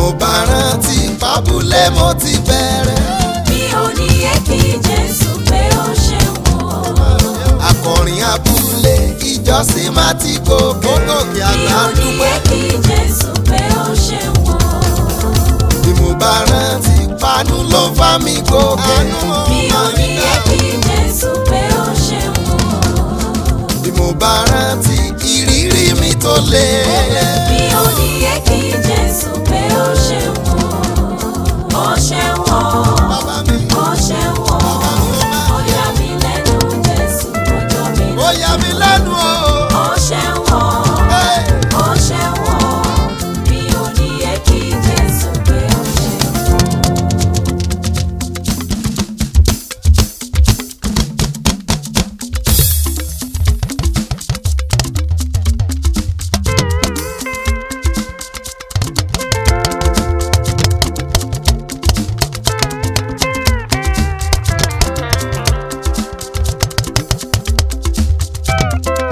mo bá rántí pábúlé mo ti bẹ̀rẹ̀. mi ò ní èkì jésù pé ó ṣe wọ́n. akọrin abúlé ìjọsìn má ti gòkè. ó gòkè àgbà dúpẹ́. mi ò ní èkì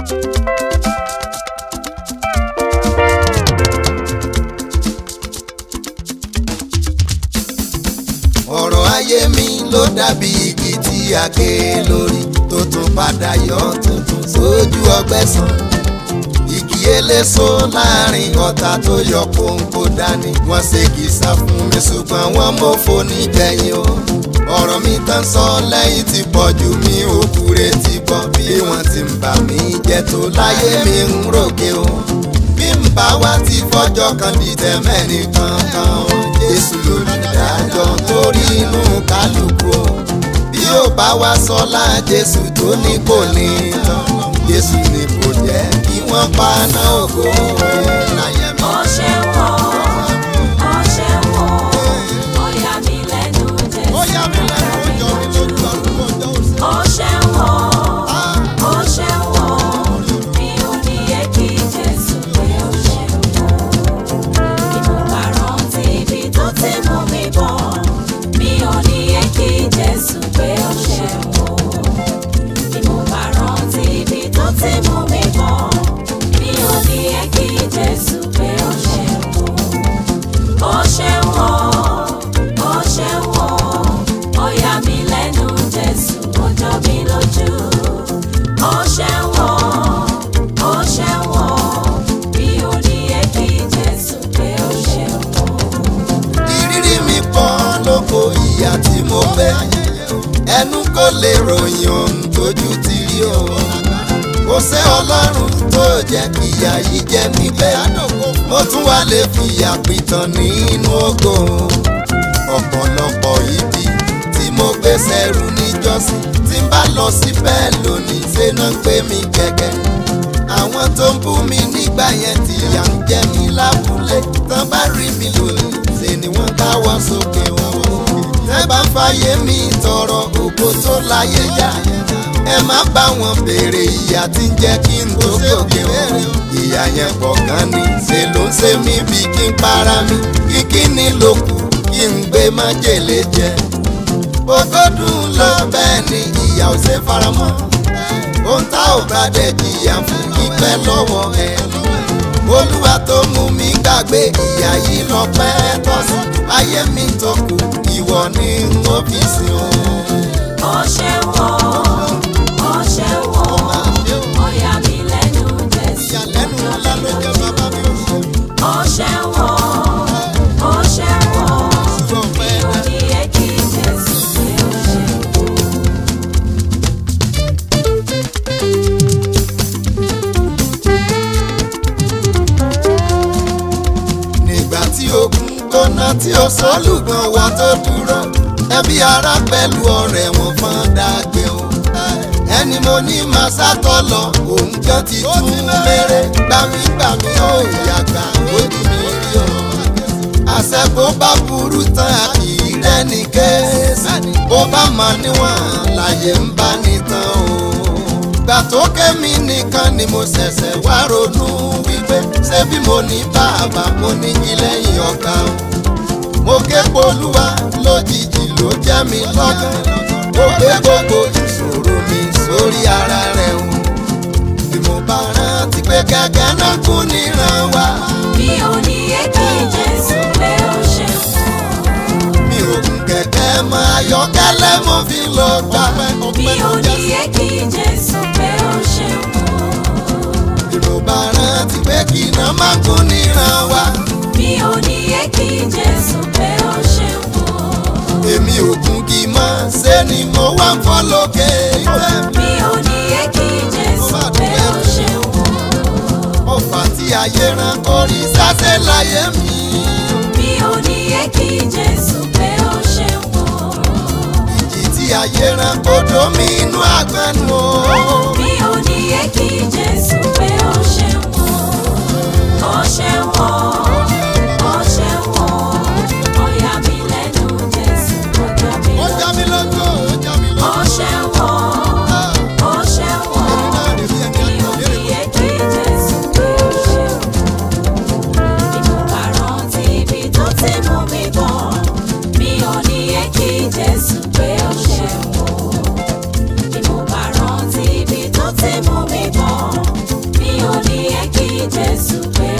ọ̀rọ̀ ayé mi ló dàbí igi tí a ké lórí tó tún padà yọ tuntun sójú ọgbẹ́ sàn igi eléso láàrin ọ̀tá tó yọ kóńkó dání wọ́n ṣèkì sá fún mi ṣùgbọ́n wọ́n mọ̀fọ́ nígbẹ̀yìn o ọ̀rọ̀ mi tán sọ lẹ́yìn tí pọ̀jù mi ò kúrètí ètò láyé mi ń ròkè o bí n bá wá ti fọjọ́ kan di tẹ̀mẹ́ni kankan o Jésù lolùdájọ́ torí inú kálukú o bí ó bá wá sọlá Jésù tó ní kò ní tán Jésù ni kò jẹ́ kí wọ́n pa náà ògo láyé mi. ìyá tí mo fẹ́ ẹnu kò lè ròyìn ohun tójú ti rí o kò sẹ́ ọlọ́run tó jẹ́ kíyà yìí jẹ́ mi bẹ́ẹ̀ mo tún wá lè fìyà pìtàn nínú ògo ọ̀pọ̀lọpọ̀ ibi tí mo gbé sẹ́rù níjọ́sìn tí n bá lọ síbẹ̀ lónìí ṣe náà gbé mi gẹ́gẹ́ àwọn tó ń bú mi nígbà yẹn ti yà ń jẹ mi lábúlé tán bá rí mi lónìí ṣe ni wọ́n táwọ́ sókè o ẹ bá fàyè mi tọrọ ògo tó láyé já ẹ má bá wọn béèrè ìyà tí ń jẹ́ kí n tó gòkè wọn ìyà yẹn pọ̀ ni ṣe ló ń ṣe mí bí kí n para mi kí kí ni ló kù kí n gbé májèlé jẹ ògo dùn lọ bẹ́ẹ̀ ni ìyà ò ṣe faramọ́ ohun tá ò bá dẹ̀ jìyà fún kíkẹ́ lọ́wọ́ ẹ̀ olúwa tó mú mi gbàgbé ìyà yìí lọ pẹ́ tọ́sán ayé mi tó wọ ní ọ́fíìsì òun. ó ṣe wọ́n. ọ̀nà tí ó sọ́lùgbọ̀n wà tó dúró ẹbí ará pẹ̀lú ọ̀rẹ́ wọn fọ́n dàgbé o. ẹni mo ní máa sátọ̀ lọ òun gan ti tún mẹ́rẹ̀ gbàmígbàmí ó ìyá gbà mi rí o. àṣẹ bá burú tán a kì kéésì bó bá máa níwọ̀n láyé ń bá ní tán o. ìgbà tó kémi nìkan ni mo ṣẹ̀ṣẹ̀ wá ronú wípé ṣé bí mo ní bàbá mo ní kí lẹ́yìn ọ̀gá o mo polúwa lójijì ló jẹ́ mi lọ́gàn mo gbé gbogbo ìṣòro mi sórí ara rẹ̀ o bí mo bá rántí pé gẹ́gẹ́ náà kú níran wa. mi ò ní èké jésù pé fún mi ò kún kẹ̀kẹ́ mọ ayọ́kẹ́lẹ́ mo fi lọ gbà. mi ò ní èké jésù pé fún bí mo bá rántí pé kìnnà máa kú níran wa. Jésù pé ó ṣe wò. èmi ò kún kí n ṣe ni mo wá ń fọ́ lókè ìfẹ́. mi ò ní yẹ kí Jésù pé ó ṣe wò. ọ̀fà tí ayé rán orí sáṣẹ́ láyé mi. mi ò ní yẹ kí Jésù pé ó ṣe wò. ìjì tí ayé rán kò dómi inú àgbọn Jésù pé.